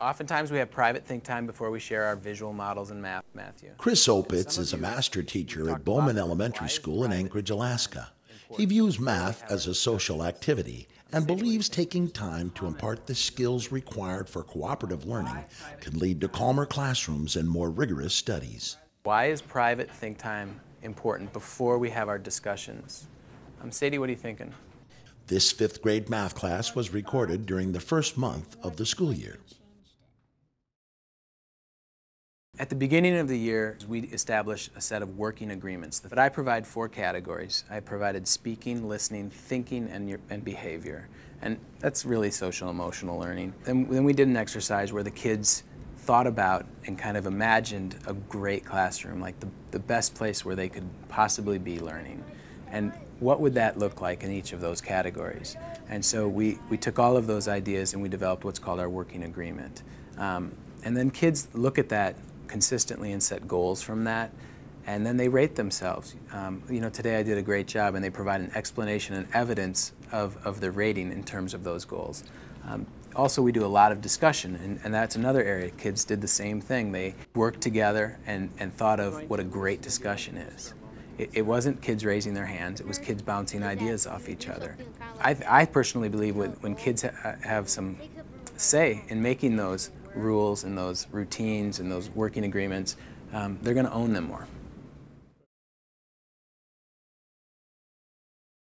Oftentimes we have private think time before we share our visual models and math, Matthew. Chris Opitz is a master teacher at Bowman Elementary School in Anchorage, Alaska. He views math as a social activity and believes taking time to impart the skills required for cooperative learning can lead to calmer classrooms and more rigorous studies. Why is private think time important before we have our discussions? Um, Sadie, what are you thinking? This fifth grade math class was recorded during the first month of the school year. At the beginning of the year, we established a set of working agreements. But I provide four categories. I provided speaking, listening, thinking, and, your, and behavior. And that's really social emotional learning. Then we did an exercise where the kids thought about and kind of imagined a great classroom, like the, the best place where they could possibly be learning. And what would that look like in each of those categories? And so we, we took all of those ideas and we developed what's called our working agreement. Um, and then kids look at that consistently and set goals from that. And then they rate themselves. Um, you know, today I did a great job and they provide an explanation and evidence of, of the rating in terms of those goals. Um, also, we do a lot of discussion, and, and, that's another area. Kids did the same thing. They worked together and, and thought of what a great discussion is. It, it wasn't kids raising their hands, it was kids bouncing ideas off each other. I, I personally believe when, when kids ha have some say in making those rules and those routines and those working agreements, um, they're going to own them more.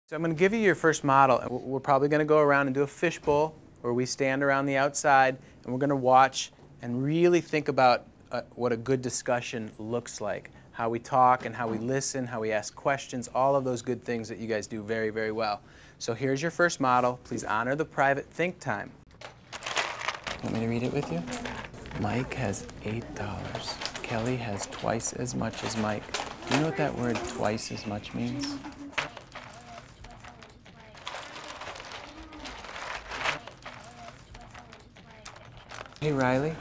So I'm going to give you your first model. We're probably going to go around and do a fishbowl where we stand around the outside and we're going to watch and really think about uh, what a good discussion looks like. How we talk and how we listen, how we ask questions, all of those good things that you guys do very, very well. So here's your first model. Please honor the private think time. Want me to read it with you? Mike has $8. Kelly has twice as much as Mike. Do you know what that word twice as much means? Hey Riley,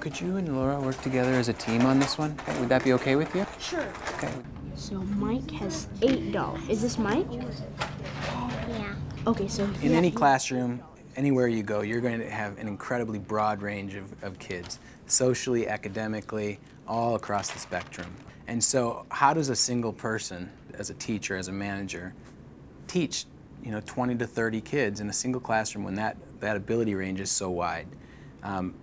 could you and Laura work together as a team on this one? Would that be okay with you? Sure. Okay. So Mike has eight dollars. Is this Mike? Yeah. Okay, so in any classroom, anywhere you go, you're going to have an incredibly broad range of, of kids, socially, academically, all across the spectrum. And so how does a single person, as a teacher, as a manager, teach you know, 20 to 30 kids in a single classroom when that, that ability range is so wide? Um,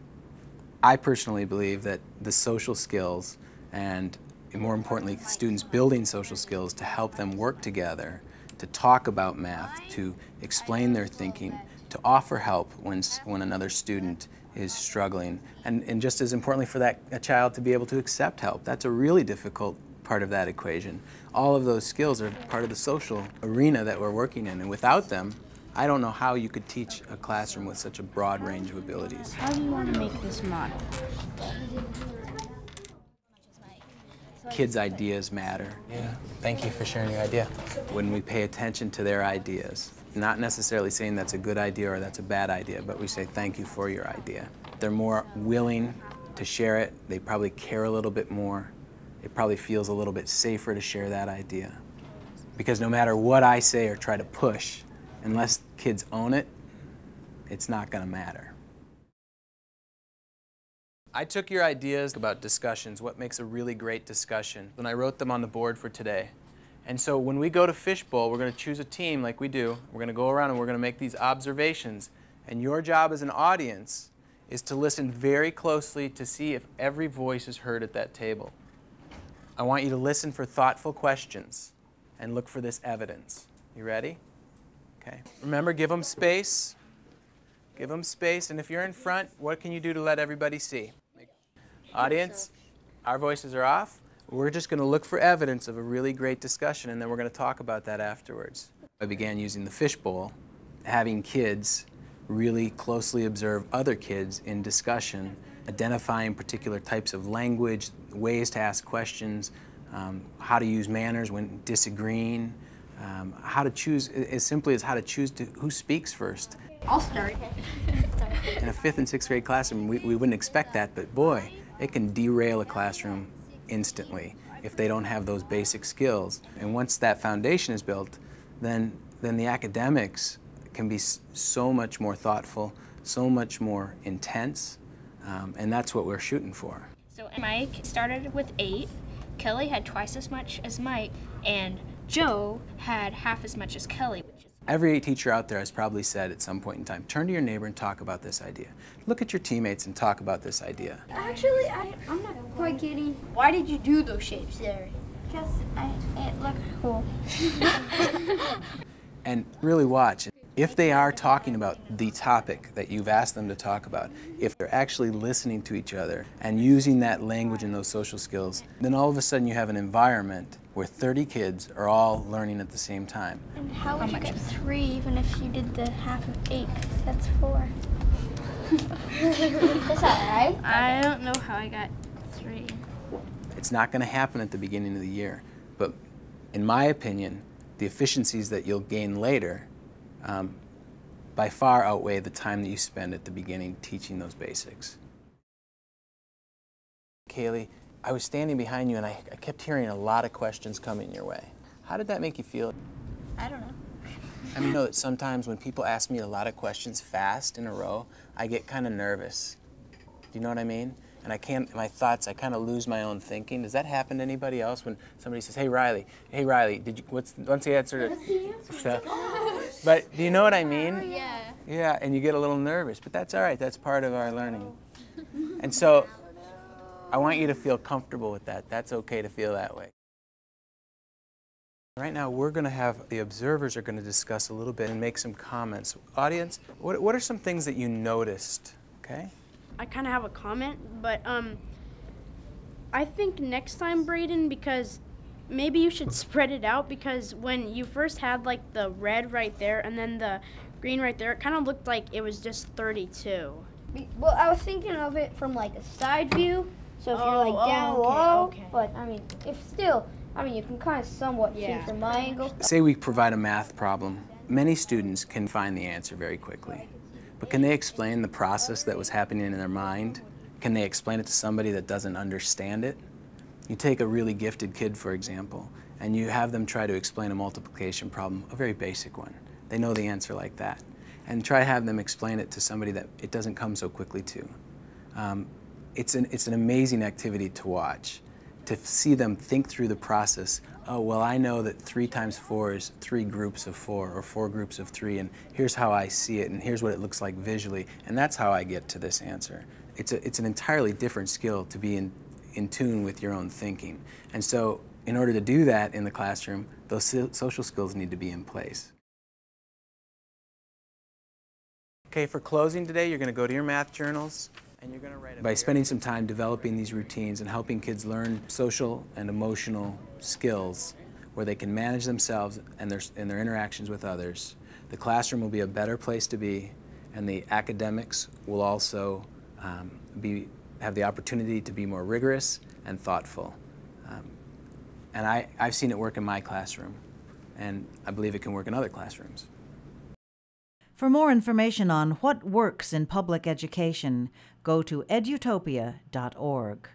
I personally believe that the social skills and more importantly, students building social skills to help them work together, to talk about math, to explain their thinking, to offer help when, when another student is struggling. And, and just as importantly for that a child to be able to accept help. That's a really difficult part of that equation. All of those skills are part of the social arena that we're working in. And without them, I don't know how you could teach a classroom with such a broad range of abilities. How do you want to make this model? Kids' ideas matter. Yeah, thank you for sharing your idea. When we pay attention to their ideas, not necessarily saying that's a good idea or that's a bad idea, but we say thank you for your idea. They're more willing to share it. They probably care a little bit more. It probably feels a little bit safer to share that idea. Because no matter what I say or try to push, unless kids own it, it's not going to matter. I took your ideas about discussions, what makes a really great discussion, and I wrote them on the board for today. And so when we go to Fishbowl, we're going to choose a team like we do. We're going to go around and we're going to make these observations. And your job as an audience is to listen very closely to see if every voice is heard at that table. I want you to listen for thoughtful questions and look for this evidence. You ready? Okay. Remember, give them space. Give them space. And if you're in front, what can you do to let everybody see? Audience, our voices are off. We're just going to look for evidence of a really great discussion, and then we're going to talk about that afterwards. I began using the fishbowl, having kids really closely observe other kids in discussion, identifying particular types of language, ways to ask questions, um, how to use manners when disagreeing, um, how to choose, as simply as how to choose to, who speaks first. I'll start. In a fifth and sixth grade classroom, we, we wouldn't expect that, but boy, it can derail a classroom instantly if they don't have those basic skills. And once that foundation is built, then, then the academics can be so much more thoughtful, so much more intense, Um, and that's what we're shooting for. So Mike started with eight, Kelly had twice as much as Mike, and Joe had half as much as Kelly. Every teacher out there has probably said at some point in time, turn to your neighbor and talk about this idea. Look at your teammates and talk about this idea. Actually, I, I'm not quite getting. Why did you do those shapes there? Because I, it looked cool. and really watch. If they are talking about the topic that you've asked them to talk about, if they're actually listening to each other and using that language and those social skills, then all of a sudden you have an environment where 30 kids are all learning at the same time. And how would you get three even if you did the half of eight? That's four. Is that right? I don't know how I got three. It's not going to happen at the beginning of the year, but in my opinion, the efficiencies that you'll gain later um, by far outweigh the time that you spend at the beginning teaching those basics. Kaylee, I was standing behind you and I, I kept hearing a lot of questions coming your way. How did that make you feel? I don't know. I mean, you know that sometimes when people ask me a lot of questions fast in a row, I get kind of nervous. Do you know what I mean? And I can't, my thoughts, I kind of lose my own thinking. Does that happen to anybody else when somebody says, hey, Riley, hey, Riley, did you, what's, what's the answer to, but do you know what I mean? Oh, yeah. Yeah, and you get a little nervous, but that's all right. That's part of our learning. Oh. And so I want you to feel comfortable with that. That's okay to feel that way. Right now, we're going to have the observers are going to discuss a little bit and make some comments. Audience, what, what are some things that you noticed? Okay. I kind of have a comment, but um, I think next time, Braden, because maybe you should spread it out because when you first had like the red right there and then the green right there, it kind of looked like it was just 32. Well, I was thinking of it from like a side view. So if Oh, you're like down oh, okay, low, okay. but I mean, if still, I mean, you can kind of somewhat Yeah. see from my angle. Say we provide a math problem. Many students can find the answer very quickly. But can they explain the process that was happening in their mind? Can they explain it to somebody that doesn't understand it? You take a really gifted kid, for example, and you have them try to explain a multiplication problem, a very basic one. They know the answer like that. And try to have them explain it to somebody that it doesn't come so quickly to. Um, it's, an, it's an amazing activity to watch, to see them think through the process. Oh, well, I know that three times four is three groups of four, or four groups of three, and here's how I see it, and here's what it looks like visually, and that's how I get to this answer. It's, a, it's an entirely different skill to be in, in tune with your own thinking. And so, in order to do that in the classroom, those so- social skills need to be in place. Okay, for closing today, you're going to go to your math journals and you're going to write. By spending some time developing these routines and helping kids learn social and emotional skills where they can manage themselves and their, and their interactions with others, the classroom will be a better place to be and the academics will also um, be, have the opportunity to be more rigorous and thoughtful. Um, and I, I've seen it work in my classroom and I believe it can work in other classrooms. For more information on what works in public education, go to edutopia.org.